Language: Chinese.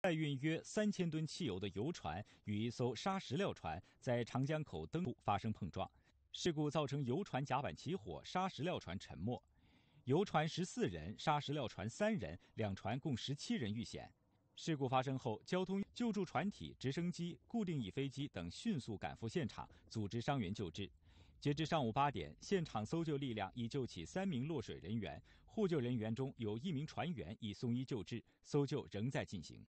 载运约三千吨汽油的油船与一艘砂石料船在长江口登陆发生碰撞事故造成油船甲板起火砂石料船沉没。油船十四人砂石料船三人两船共十七人遇险。事故发生后交通救助船体直升机固定翼飞机等迅速赶赴现场组织伤员救治。截至上午八点现场搜救力量已救起三名落水人员获救人员中有一名船员已送医救治搜救仍在进行。